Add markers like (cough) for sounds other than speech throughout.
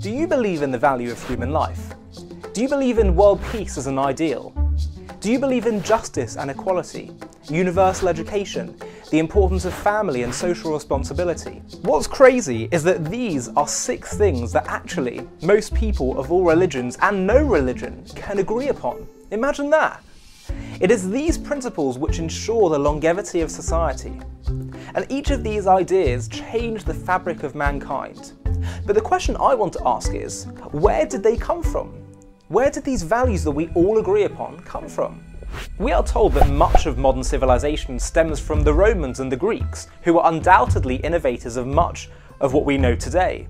Do you believe in the value of human life? Do you believe in world peace as an ideal? Do you believe in justice and equality, universal education, the importance of family and social responsibility? What's crazy is that these are six things that actually most people of all religions and no religion can agree upon. Imagine that! It is these principles which ensure the longevity of society. And each of these ideas change the fabric of mankind. But the question I want to ask is, where did they come from? Where did these values that we all agree upon come from? We are told that much of modern civilization stems from the Romans and the Greeks, who were undoubtedly innovators of much of what we know today.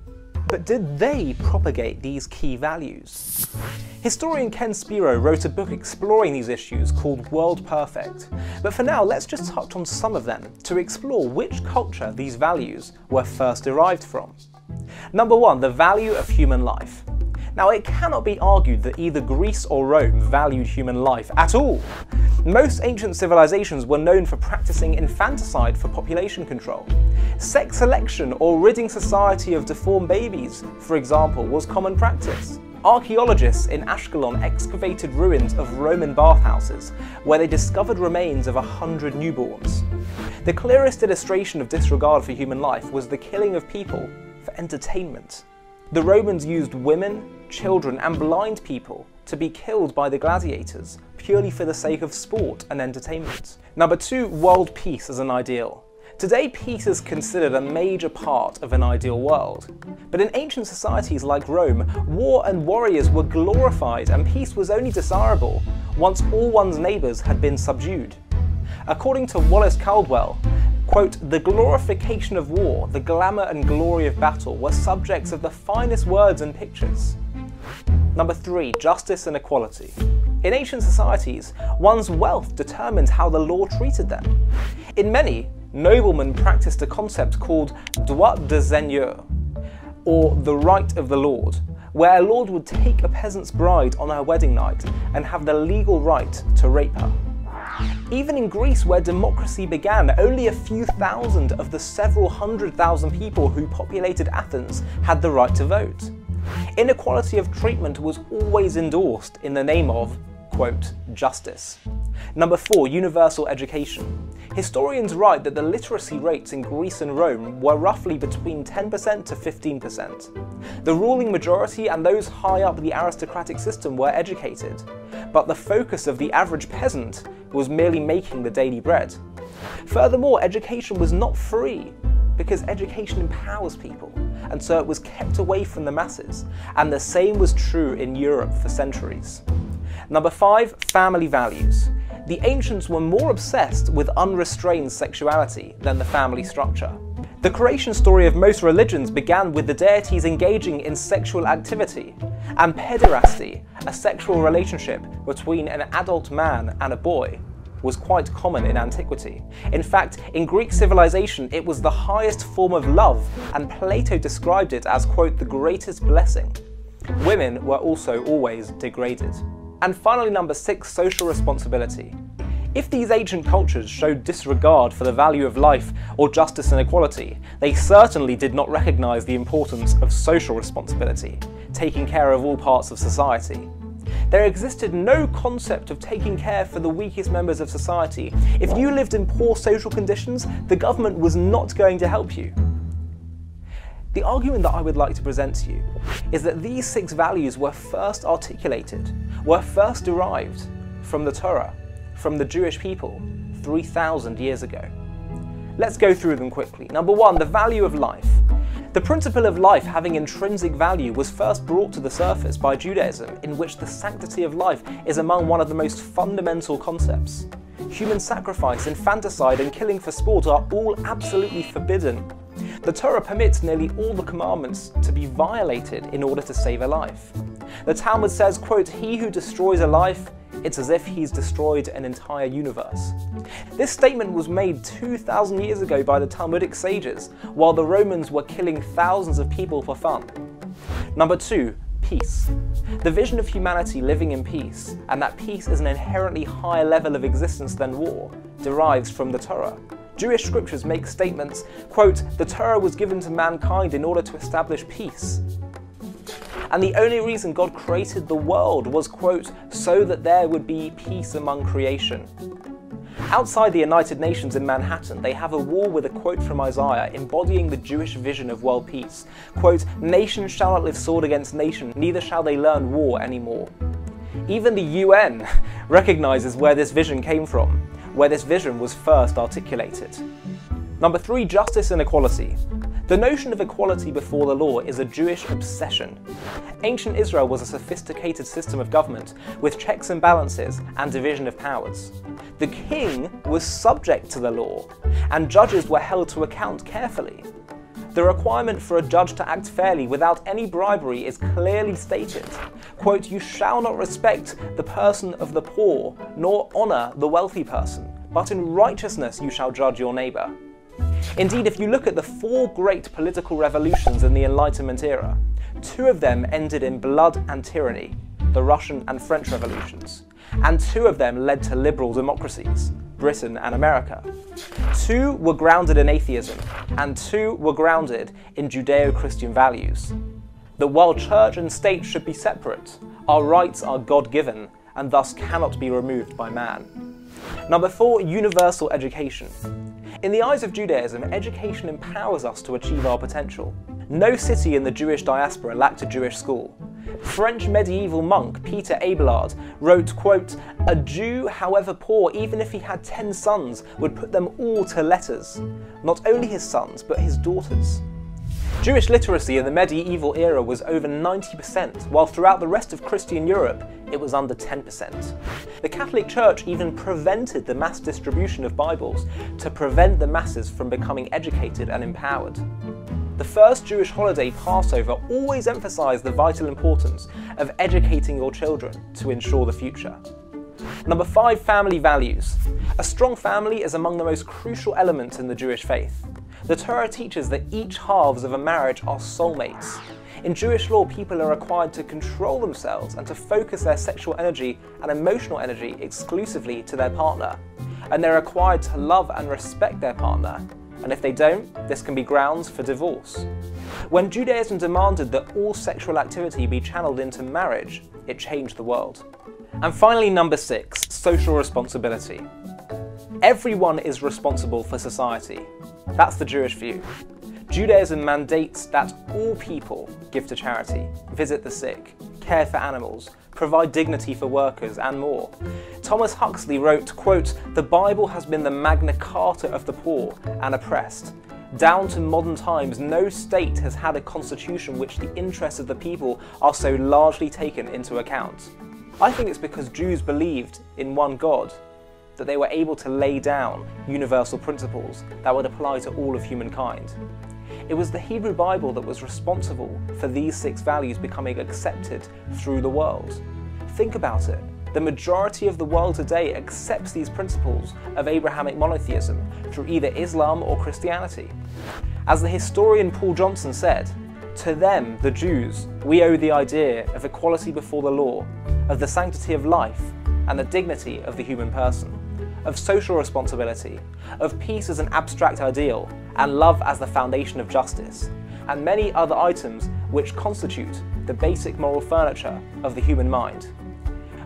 But did they propagate these key values? Historian Ken Spiro wrote a book exploring these issues called World Perfect, but for now let's just touch on some of them to explore which culture these values were first derived from. Number one, the value of human life. Now, it cannot be argued that either Greece or Rome valued human life at all. Most ancient civilizations were known for practicing infanticide for population control. Sex selection or ridding society of deformed babies, for example, was common practice. Archaeologists in Ashkelon excavated ruins of Roman bathhouses, where they discovered remains of a hundred newborns. The clearest illustration of disregard for human life was the killing of people entertainment. The Romans used women, children, and blind people to be killed by the gladiators purely for the sake of sport and entertainment. Number two, world peace as an ideal. Today, peace is considered a major part of an ideal world. But in ancient societies like Rome, war and warriors were glorified and peace was only desirable once all one's neighbours had been subdued. According to Wallace Caldwell, Quote, the glorification of war, the glamour and glory of battle were subjects of the finest words and pictures. Number three, justice and equality. In ancient societies, one's wealth determined how the law treated them. In many, noblemen practiced a concept called droit de seigneur, or the right of the lord, where a lord would take a peasant's bride on her wedding night and have the legal right to rape her. Even in Greece, where democracy began, only a few thousand of the several hundred thousand people who populated Athens had the right to vote. Inequality of treatment was always endorsed in the name of, quote, justice. Number four, universal education. Historians write that the literacy rates in Greece and Rome were roughly between 10% to 15%. The ruling majority and those high up the aristocratic system were educated, but the focus of the average peasant was merely making the daily bread. Furthermore, education was not free, because education empowers people, and so it was kept away from the masses, and the same was true in Europe for centuries. Number five, family values the ancients were more obsessed with unrestrained sexuality than the family structure. The creation story of most religions began with the deities engaging in sexual activity, and pederasty, a sexual relationship between an adult man and a boy, was quite common in antiquity. In fact, in Greek civilization, it was the highest form of love, and Plato described it as, quote, the greatest blessing. Women were also always degraded. And finally, number six, social responsibility. If these ancient cultures showed disregard for the value of life or justice and equality, they certainly did not recognise the importance of social responsibility, taking care of all parts of society. There existed no concept of taking care for the weakest members of society. If you lived in poor social conditions, the government was not going to help you. The argument that I would like to present to you is that these six values were first articulated, were first derived from the Torah, from the Jewish people 3,000 years ago. Let's go through them quickly. Number one, the value of life. The principle of life having intrinsic value was first brought to the surface by Judaism, in which the sanctity of life is among one of the most fundamental concepts. Human sacrifice, infanticide, and killing for sport are all absolutely forbidden. The Torah permits nearly all the commandments to be violated in order to save a life. The Talmud says, quote, He who destroys a life it's as if he's destroyed an entire universe. This statement was made 2,000 years ago by the Talmudic sages, while the Romans were killing thousands of people for fun. Number two, peace. The vision of humanity living in peace, and that peace is an inherently higher level of existence than war, derives from the Torah. Jewish scriptures make statements, quote, the Torah was given to mankind in order to establish peace. And the only reason God created the world was, quote, so that there would be peace among creation. Outside the United Nations in Manhattan, they have a wall with a quote from Isaiah embodying the Jewish vision of world peace. Quote, shall not live sword against nation, neither shall they learn war anymore. Even the UN (laughs) recognizes where this vision came from, where this vision was first articulated. Number three, justice and equality. The notion of equality before the law is a Jewish obsession. Ancient Israel was a sophisticated system of government with checks and balances and division of powers. The king was subject to the law, and judges were held to account carefully. The requirement for a judge to act fairly without any bribery is clearly stated. Quote, You shall not respect the person of the poor, nor honour the wealthy person, but in righteousness you shall judge your neighbour. Indeed, if you look at the four great political revolutions in the Enlightenment era, two of them ended in blood and tyranny, the Russian and French revolutions, and two of them led to liberal democracies, Britain and America. Two were grounded in atheism, and two were grounded in Judeo Christian values. That while church and state should be separate, our rights are God given and thus cannot be removed by man. Number four, universal education. In the eyes of Judaism, education empowers us to achieve our potential. No city in the Jewish diaspora lacked a Jewish school. French medieval monk Peter Abelard wrote, quote, A Jew, however poor, even if he had ten sons, would put them all to letters. Not only his sons, but his daughters. Jewish literacy in the medieval era was over 90%, while throughout the rest of Christian Europe, it was under 10%. The Catholic Church even prevented the mass distribution of Bibles to prevent the masses from becoming educated and empowered. The first Jewish holiday, Passover, always emphasised the vital importance of educating your children to ensure the future. Number five, family values. A strong family is among the most crucial elements in the Jewish faith. The Torah teaches that each halves of a marriage are soulmates, in Jewish law, people are required to control themselves and to focus their sexual energy and emotional energy exclusively to their partner. And they're required to love and respect their partner. And if they don't, this can be grounds for divorce. When Judaism demanded that all sexual activity be channeled into marriage, it changed the world. And finally, number six social responsibility. Everyone is responsible for society. That's the Jewish view. Judaism mandates that all people give to charity, visit the sick, care for animals, provide dignity for workers, and more. Thomas Huxley wrote, quote, The Bible has been the Magna Carta of the poor and oppressed. Down to modern times, no state has had a constitution which the interests of the people are so largely taken into account. I think it's because Jews believed in one God that they were able to lay down universal principles that would apply to all of humankind. It was the Hebrew Bible that was responsible for these six values becoming accepted through the world. Think about it. The majority of the world today accepts these principles of Abrahamic monotheism through either Islam or Christianity. As the historian Paul Johnson said, to them, the Jews, we owe the idea of equality before the law, of the sanctity of life, and the dignity of the human person of social responsibility, of peace as an abstract ideal, and love as the foundation of justice, and many other items which constitute the basic moral furniture of the human mind.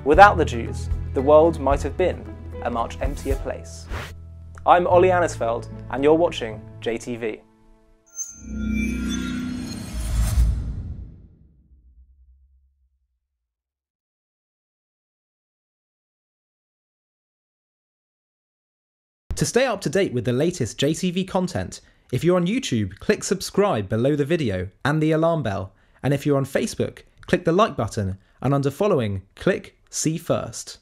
Without the Jews, the world might have been a much emptier place. I'm Ollie Anisfeld, and you're watching JTV. To stay up to date with the latest JTV content, if you're on YouTube, click subscribe below the video and the alarm bell. And if you're on Facebook, click the like button, and under following, click see first.